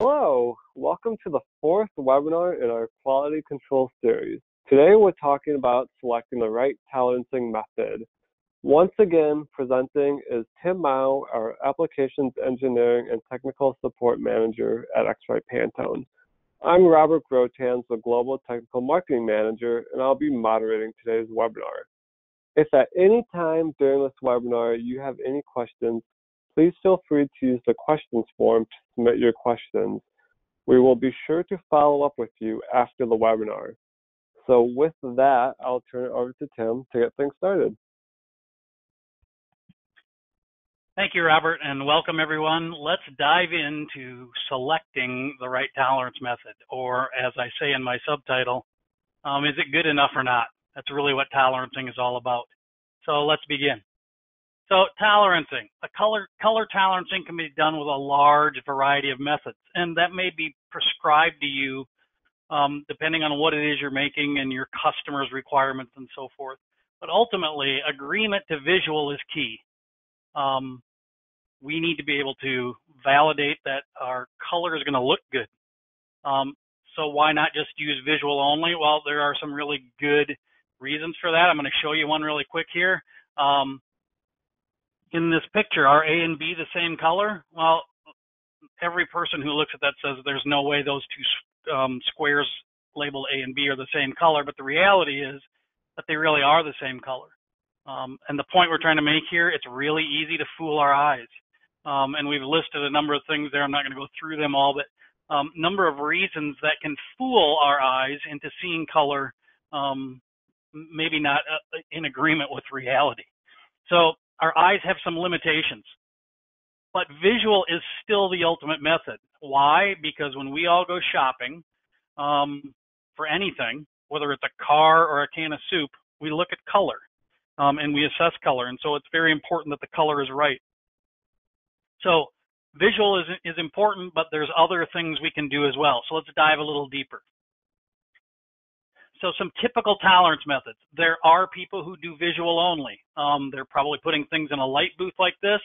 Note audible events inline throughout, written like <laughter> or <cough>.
Hello, welcome to the fourth webinar in our quality control series. Today we're talking about selecting the right tolerancing method. Once again, presenting is Tim Mouw, our Applications Engineering and Technical Support Manager at X-Rite Pantone. I'm Robert Grotans, the Global Technical Marketing Manager, and I'll be moderating today's webinar. If at any time during this webinar you have any questions, please feel free to use the questions form to submit your questions. We will be sure to follow up with you after the webinar. So with that, I'll turn it over to Tim to get things started. Thank you, Robert, and welcome everyone. Let's dive into selecting the right tolerance method, or as I say in my subtitle, um, is it good enough or not? That's really what tolerancing is all about. So let's begin. So tolerancing, a color color tolerancing can be done with a large variety of methods, and that may be prescribed to you um, depending on what it is you're making and your customers' requirements and so forth. But ultimately, agreement to visual is key. Um, we need to be able to validate that our color is going to look good. Um, so why not just use visual only? Well, there are some really good reasons for that. I'm going to show you one really quick here. Um, in this picture, are A and B the same color? Well, every person who looks at that says there's no way those two um, squares labeled A and B are the same color, but the reality is that they really are the same color. Um, and the point we're trying to make here, it's really easy to fool our eyes. Um, and we've listed a number of things there. I'm not going to go through them all, but um, number of reasons that can fool our eyes into seeing color, um, maybe not uh, in agreement with reality. So our eyes have some limitations, but visual is still the ultimate method. Why? Because when we all go shopping um, for anything, whether it's a car or a can of soup, we look at color um, and we assess color, and so it's very important that the color is right. So visual is, is important, but there's other things we can do as well. So let's dive a little deeper. So some typical tolerance methods. There are people who do visual only. Um, they're probably putting things in a light booth like this,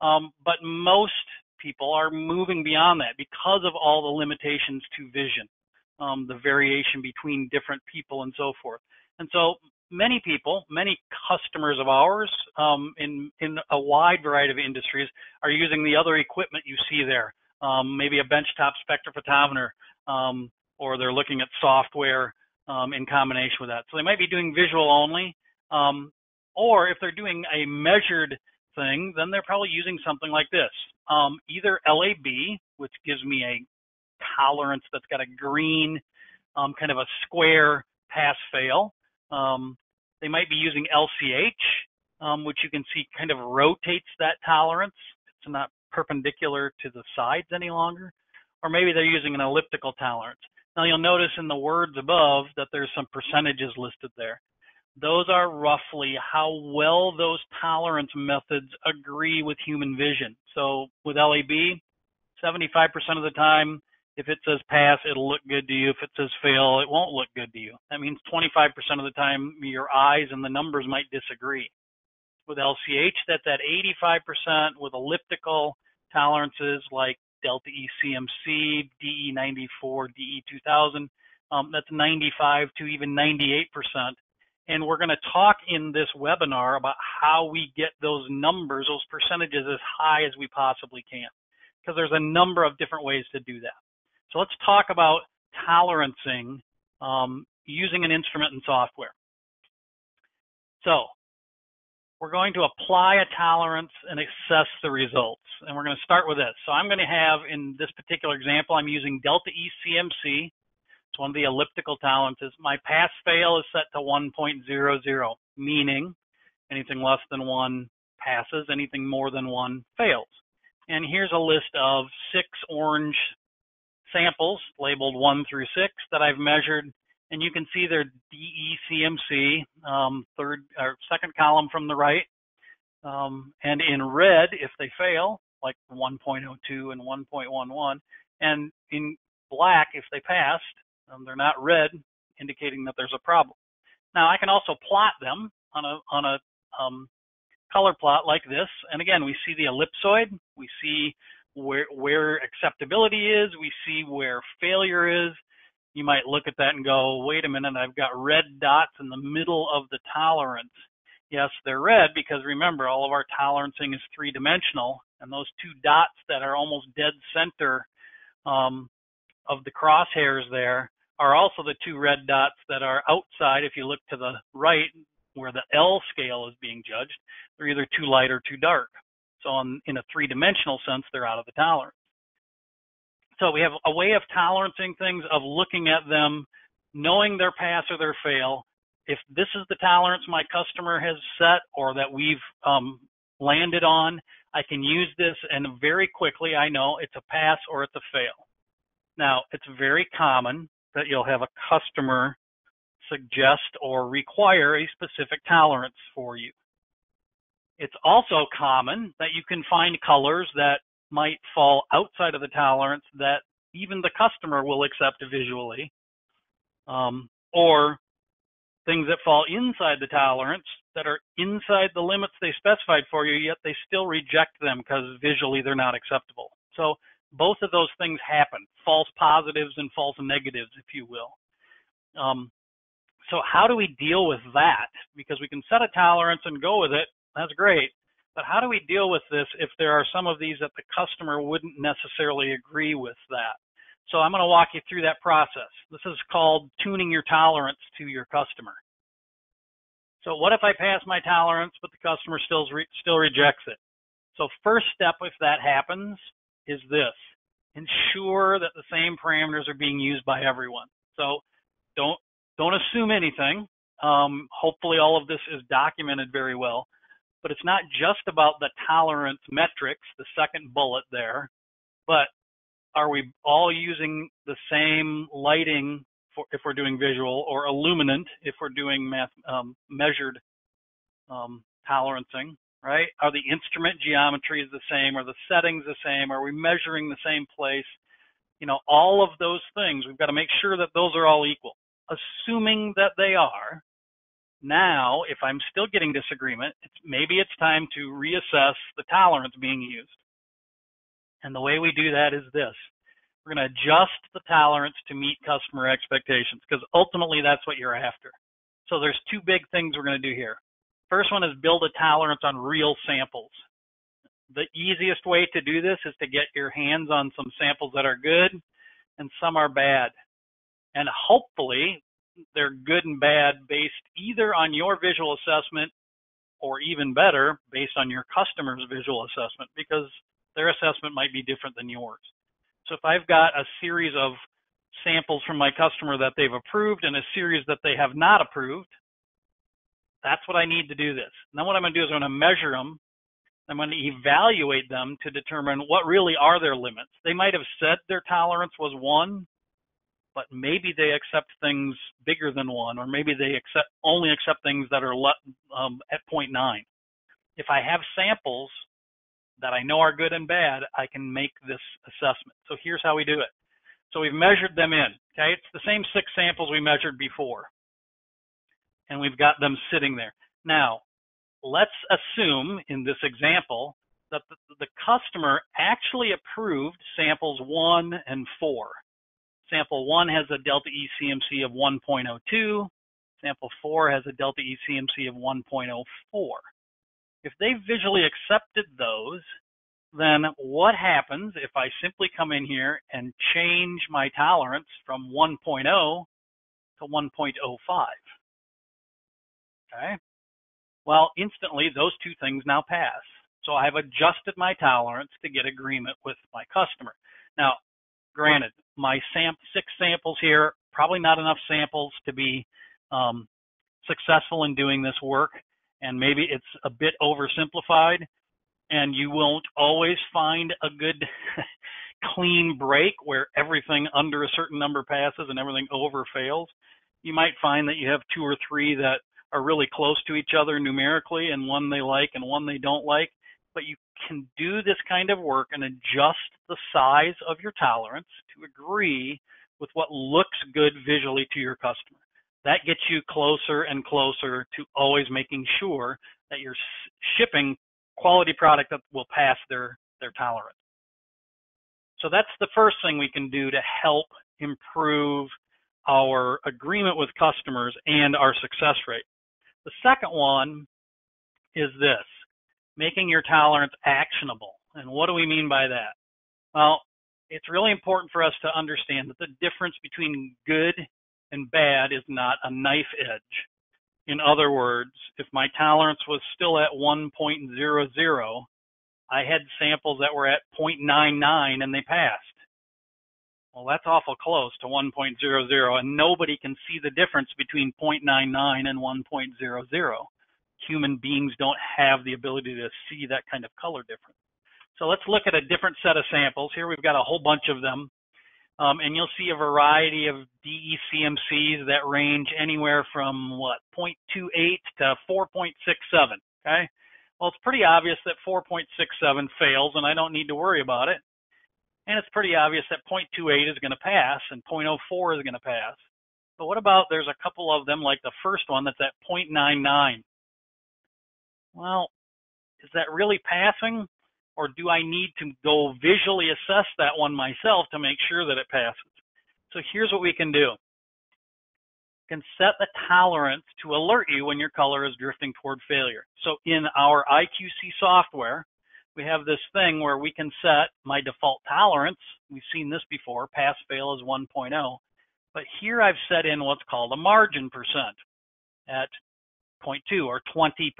um, but most people are moving beyond that because of all the limitations to vision, um, the variation between different people and so forth. And so many people, many customers of ours um, in, in a wide variety of industries are using the other equipment you see there, um, maybe a benchtop spectrophotometer, um, or they're looking at software um, in combination with that. So they might be doing visual only, um, or if they're doing a measured thing, then they're probably using something like this. Um, either LAB, which gives me a tolerance that's got a green, um, kind of a square pass-fail. Um, they might be using LCH, um, which you can see kind of rotates that tolerance. It's not perpendicular to the sides any longer. Or maybe they're using an elliptical tolerance. Now you'll notice in the words above that there's some percentages listed there. Those are roughly how well those tolerance methods agree with human vision. So with LAB, 75% of the time, if it says pass, it'll look good to you. If it says fail, it won't look good to you. That means 25% of the time, your eyes and the numbers might disagree. With LCH, that's at 85%. With elliptical tolerances like Delta E CMC, DE94, DE2000. Um, that's 95 to even 98%. And we're going to talk in this webinar about how we get those numbers, those percentages as high as we possibly can. Because there's a number of different ways to do that. So let's talk about tolerancing um, using an instrument and software. So we're going to apply a tolerance and assess the results. And we're going to start with this. So I'm going to have, in this particular example, I'm using Delta ECMC. It's one of the elliptical tolerances. My pass-fail is set to 1.00, meaning anything less than one passes, anything more than one fails. And here's a list of six orange samples labeled 1 through 6 that I've measured and you can see their DECMC, um, third or second column from the right. Um, and in red, if they fail, like 1.02 and 1.11, and in black, if they passed, um, they're not red, indicating that there's a problem. Now I can also plot them on a on a um, color plot like this, and again we see the ellipsoid, we see where where acceptability is, we see where failure is. You might look at that and go, wait a minute, I've got red dots in the middle of the tolerance. Yes, they're red because remember, all of our tolerancing is three dimensional, and those two dots that are almost dead center um, of the crosshairs there are also the two red dots that are outside. If you look to the right, where the L scale is being judged, they're either too light or too dark. So on, in a three-dimensional sense, they're out of the tolerance. So we have a way of tolerancing things, of looking at them, knowing their pass or their fail. If this is the tolerance my customer has set or that we've um, landed on, I can use this and very quickly I know it's a pass or it's a fail. Now, it's very common that you'll have a customer suggest or require a specific tolerance for you. It's also common that you can find colors that might fall outside of the tolerance that even the customer will accept visually, um, or things that fall inside the tolerance that are inside the limits they specified for you, yet they still reject them because visually they're not acceptable. So both of those things happen, false positives and false negatives, if you will. Um, so how do we deal with that? Because we can set a tolerance and go with it. That's great. But how do we deal with this if there are some of these that the customer wouldn't necessarily agree with that? So I'm going to walk you through that process. This is called tuning your tolerance to your customer. So what if I pass my tolerance, but the customer still re- still rejects it? So first step, if that happens, is this: ensure that the same parameters are being used by everyone. So don't don't assume anything. Um, hopefully, all of this is documented very well. But it's not just about the tolerance metrics, the second bullet there, but are we all using the same lighting for, if we're doing visual or illuminant if we're doing math, um, measured um, tolerancing, right? Are the instrument geometries the same? Are the settings the same? Are we measuring the same place? You know, all of those things, we've got to make sure that those are all equal assuming that they are, now, if I'm still getting disagreement, it's, maybe it's time to reassess the tolerance being used. And the way we do that is this. We're going to adjust the tolerance to meet customer expectations because ultimately that's what you're after. So there's two big things we're going to do here. First one is build a tolerance on real samples. The easiest way to do this is to get your hands on some samples that are good and some are bad and hopefully they're good and bad based either on your visual assessment or even better based on your customer's visual assessment because their assessment might be different than yours. So if I've got a series of samples from my customer that they've approved and a series that they have not approved, that's what I need to do this. And then what I'm going to do is I'm going to measure them. I'm going to evaluate them to determine what really are their limits. They might have said their tolerance was one, but maybe they accept things bigger than one, or maybe they accept only accept things that are um, at 0.9. If I have samples that I know are good and bad, I can make this assessment. So here's how we do it. So we've measured them in. Okay, it's the same six samples we measured before, and we've got them sitting there. Now, let's assume in this example that the, the customer actually approved samples one and four. Sample 1 has a delta ECMC of 1.02. Sample 4 has a delta ECMC of 1.04. If they visually accepted those, then what happens if I simply come in here and change my tolerance from 1.0 to 1.05? Okay. Well, instantly those two things now pass. So I've adjusted my tolerance to get agreement with my customer. Now, granted, my sam- six samples here, probably not enough samples to be um, successful in doing this work, and maybe it's a bit oversimplified, and you won't always find a good <laughs> clean break where everything under a certain number passes and everything over fails. You might find that you have two or three that are really close to each other numerically and one they like and one they don't like, but you can do this kind of work and adjust the size of your tolerance to agree with what looks good visually to your customer. That gets you closer and closer to always making sure that you're shipping quality product that will pass their, their tolerance. So that's the first thing we can do to help improve our agreement with customers and our success rate. The second one is this, making your tolerance actionable. And what do we mean by that? Well, it's really important for us to understand that the difference between good and bad is not a knife edge. In other words, if my tolerance was still at 1.00, I had samples that were at 0.99 and they passed. Well, that's awful close to 1.00, and nobody can see the difference between 0.99 and 1.00. Human beings don't have the ability to see that kind of color difference. So let's look at a different set of samples. Here we've got a whole bunch of them. Um, and you'll see a variety of DECMCs that range anywhere from what 0.28 to 4.67. Okay, well it's pretty obvious that 4.67 fails, and I don't need to worry about it. And it's pretty obvious that 0.28 is going to pass, and 0.04 is going to pass. But what about there's a couple of them, like the first one that's at 0.99? Well, is that really passing? or do I need to go visually assess that one myself to make sure that it passes? So here's what we can do. We can set the tolerance to alert you when your color is drifting toward failure. So in our IQC software, we have this thing where we can set my default tolerance. We've seen this before, pass fail is 1.0. But here I've set in what's called a margin percent at 0.2 or 20%.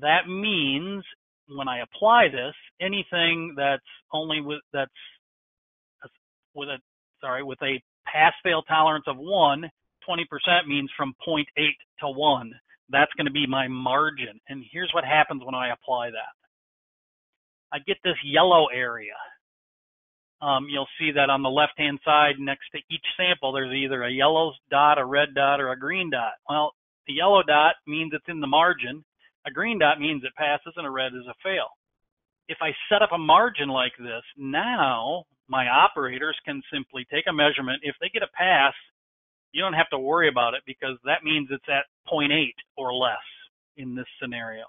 That means when I apply this, anything that's only with that's with a sorry with a pass fail tolerance of one, 20% means from 0.8 to 1. That's going to be my margin. And here's what happens when I apply that. I get this yellow area. Um, you'll see that on the left-hand side next to each sample, there's either a yellow dot, a red dot, or a green dot. Well, the yellow dot means it's in the margin. A green dot means it passes and a red is a fail. If I set up a margin like this, now my operators can simply take a measurement. If they get a pass, you don't have to worry about it because that means it's at 0.8 or less in this scenario.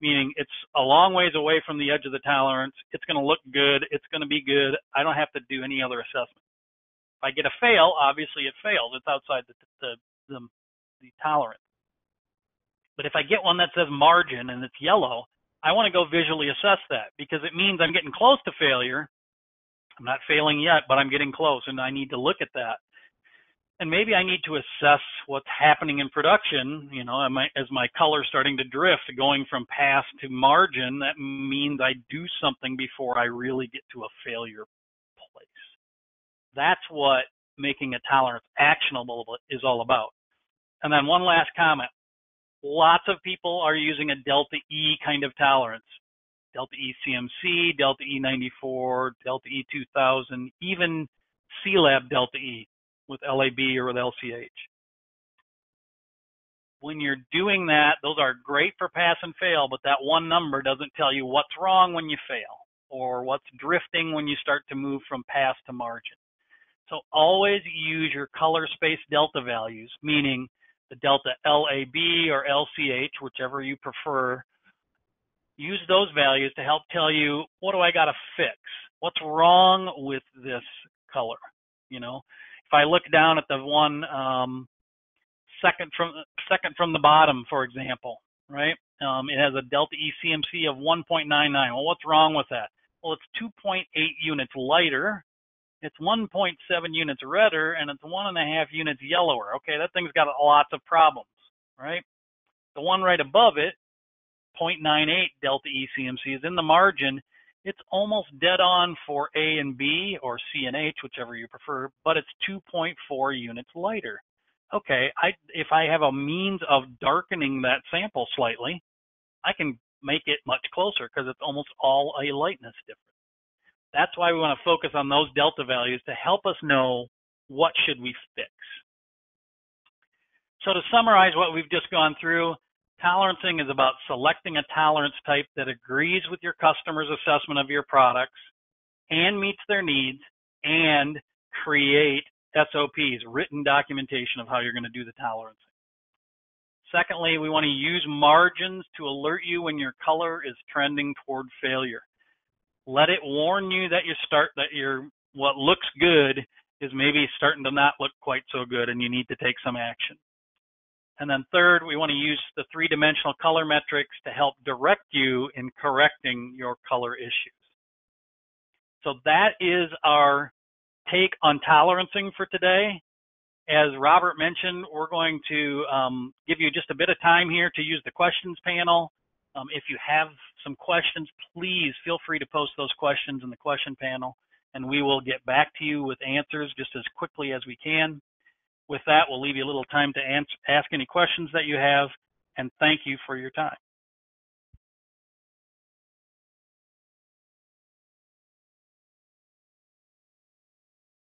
Meaning it's a long ways away from the edge of the tolerance. It's going to look good. It's going to be good. I don't have to do any other assessment. If I get a fail, obviously it fails. It's outside the, the, the, the tolerance. But if I get one that says margin and it's yellow, I want to go visually assess that because it means I'm getting close to failure. I'm not failing yet, but I'm getting close and I need to look at that. And maybe I need to assess what's happening in production. You know, as my color starting to drift, going from pass to margin, that means I do something before I really get to a failure place. That's what making a tolerance actionable is all about. And then one last comment. Lots of people are using a delta E kind of tolerance. Delta E CMC, Delta E94, Delta E2000, even CIELAB Delta E with LAB or with LCH. When you're doing that, those are great for pass and fail, but that one number doesn't tell you what's wrong when you fail or what's drifting when you start to move from pass to margin. So always use your color space delta values, meaning the delta LAB or LCH, whichever you prefer. Use those values to help tell you what do I got to fix? What's wrong with this color? You know, if I look down at the one um, second from second from the bottom, for example, right? Um, it has a delta ECMC of 1.99. Well, what's wrong with that? Well, it's 2.8 units lighter it's 1.7 units redder and it's one and a half units yellower. Okay, that thing's got lots of problems, right? The one right above it, 0.98 delta ECMC is in the margin. It's almost dead on for A and B or C and H, whichever you prefer, but it's 2.4 units lighter. Okay, I, if I have a means of darkening that sample slightly, I can make it much closer because it's almost all a lightness difference. That's why we want to focus on those delta values to help us know what should we fix. So to summarize what we've just gone through, tolerancing is about selecting a tolerance type that agrees with your customer's assessment of your products and meets their needs and create SOPs, written documentation of how you're going to do the tolerancing. Secondly, we want to use margins to alert you when your color is trending toward failure let it warn you that you start that your what looks good is maybe starting to not look quite so good and you need to take some action. And then third, we want to use the three-dimensional color metrics to help direct you in correcting your color issues. So that is our take on tolerancing for today. As Robert mentioned, we're going to um, give you just a bit of time here to use the questions panel. Um, if you have some questions, please feel free to post those questions in the question panel, and we will get back to you with answers just as quickly as we can. With that, we'll leave you a little time to ask any questions that you have, and thank you for your time.